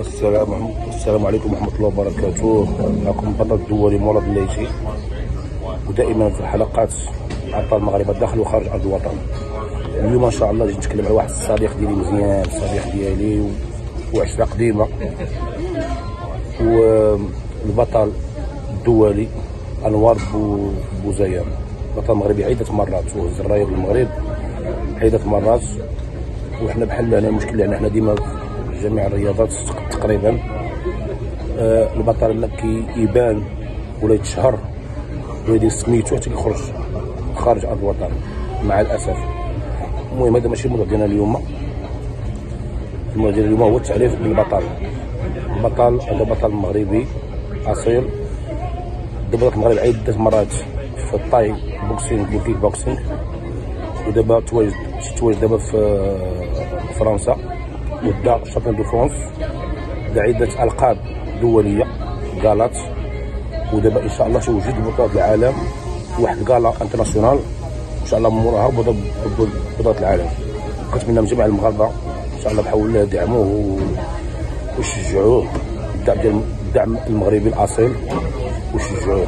السلام السلام عليكم ورحمة الله وبركاته. معكم بطل الدولي مراد الليثي ودائما في الحلقات أبطال المغرب داخل وخارج أرض الوطن. اليوم إن شاء الله غادي نتكلم على واحد الصديق ديالي مزيان الصديق ديالي وعشرة قديمة. والبطل الدولي أنوار بو بوزيان. بطل مغربي عدة مرات وهز الراية بالمغرب عدة مرات. وحنا بحال هنا المشكل اللي عندنا ديما في جميع الرياضات تقريبا. آه البطل لما كيبان ولا يتشهر ولا يدير سميتو حتى كيخرج. خارج أرض الوطن مع الأسف. المهم هذا ماشي الموضوع ديالنا اليوم. الموضوع ديالنا اليوم هو التعريف بالبطل. البطل هذا بطل مغربي أصيل. في المغرب عدة مرات في ال Thai boxing والكيك بوكسينغ. ودابا تواجد تواجد دابا في فرنسا. ودا champion de France دا عدة ألقاب دولية كالات ودابا إن شاء الله توجد بطولة العالم. واحد gala international. إن شاء الله موراها بطولة العالم. كنتمنى من جميع المغاربة إن شاء الله بحول الله يدعموه ويشجعوه الدعم ديال الدعم المغربي الأصيل ويشجعوه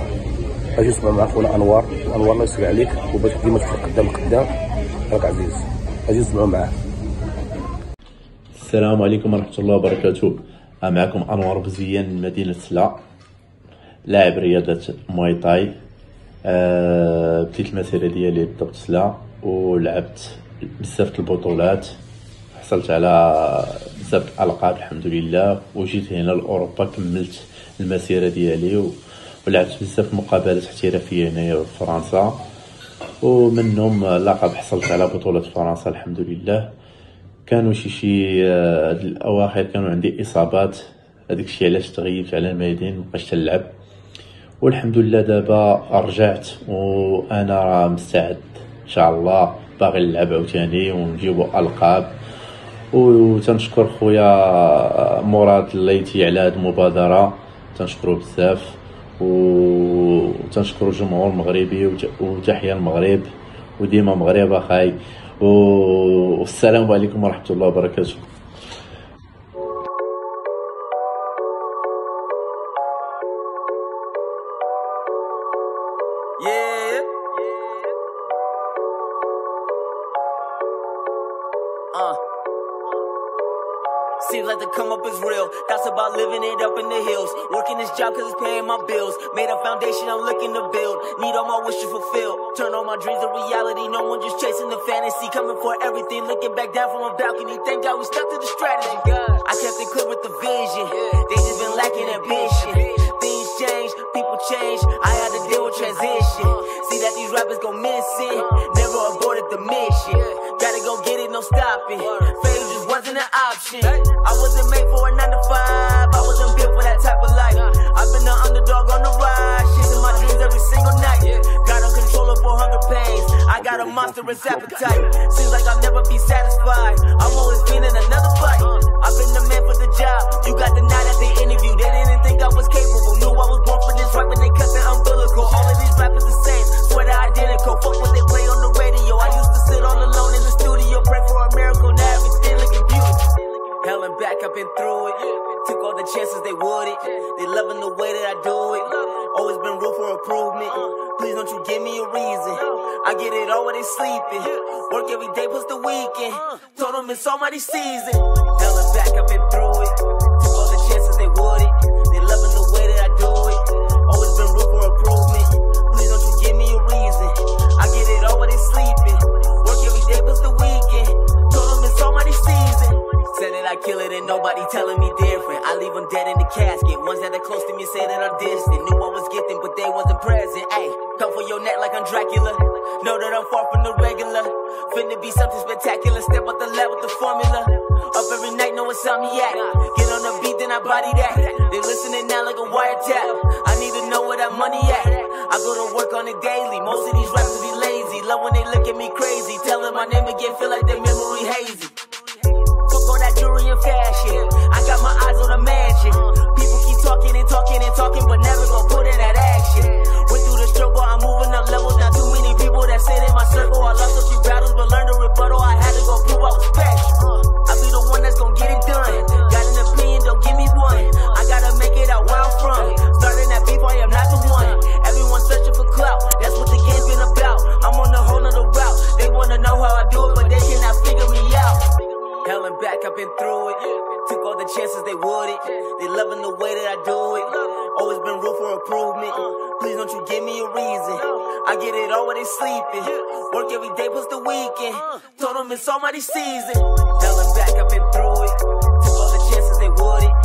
أجي نسمع مع خونا أنوار. أنوار الله يسر عليك وباش ديما تمشي قدام قدام. راك عزيز. أجي نسمعوا معاه السلام عليكم ورحمة الله وبركاته. معكم أنوار بزيان من مدينة سلا لاعب رياضة موي تاي بديت المسيرة ديالي بالضبط سلا ولعبت بزاف البطولات حصلت على بزاف الألقاب الحمد لله وجيت هنا لأوروبا كملت المسيرة ديالي ولعبت بزاف مقابلات احترافية هنايا في فرنسا ومنهم لقب حصلت على بطولة فرنسا الحمد لله. كانوا شي شي هاد الأواخر كانوا عندي إصابات هذاك الشيء علاش تغيبت على الميدان مبقاش تلعب. والحمد لله دابا رجعت وأنا مستعد ان شاء الله باغي نلعب عاوتاني ونجيبو ألقاب. وتنشكر خويا مراد الليتي على هاد المبادرة. تنشكرو بزاف. وتنشكر الجمهور المغربي وتحيا المغرب وديما مغرب أخاي. والسلام عليكم ورحمة الله وبركاته. Like the come up is real. That's about living it up in the hills. Working this job cause it's paying my bills. Made a foundation I'm looking to build. Need all my wishes fulfilled. Turn all my dreams to reality. No one just chasing the fantasy. Coming for everything. Looking back down from a balcony. Thank God we stuck to the strategy. I kept it clear with the vision. They just been lacking ambition. Things change, people change. I had to deal with transition. That these rappers go missing. Never aborted the mission. Gotta go get it, no stopping. Failure just wasn't an option. I wasn't made for a 9 to 5. I wasn't built for that type of life. I've been the underdog on the rise. Chasing my dreams every single night. Got uncontrollable hunger pains. I got a monstrous appetite. Seems like I'll never be satisfied. I'm always feeling another fight. I've been the man for the job. You got the night at the interview. They didn't think I was capable. Knew I was born for this right when they chances they would it. They loving the way that I do it. Always been room for improvement. Please don't you give me a reason. I get it all when they sleeping. Work every day plus the weekend. Told them it's almighty season. Hell and back, I've been through it. Took all the chances they would it. They loving the way that I do it. Always been room for improvement. Please don't you give me a reason. I get it all when they sleeping. Work every day plus the weekend. Told them it's almighty season. Said that I kill it and nobody telling me different. Leave them dead in the casket. Ones that are close to me say that I'm distant. Knew I was gifted, but they wasn't present. Ayy, come for your neck like I'm Dracula. Know that I'm far from the regular. Finna be something spectacular. Step up the lab with the formula. Up every night, know insomniac. Get on the beat, then I body that. They listening now like a wiretap. I need to know where that money at. I go to work on it daily. Most of these rappers be lazy. love when they look at me crazy. Telling my name again, feel like their memory hazy. All that jewelry and fashion. I got my eyes on a mansion. People keep talking and talking and talking, but never gonna put in the chances they would it. They loving the way that I do it. Always been room for improvement. Please don't you give me a reason. I get it all when they sleeping. Work every day plus the weekend. Told them it's almighty season. Hell and back, I've been through it. Took all the chances they would it.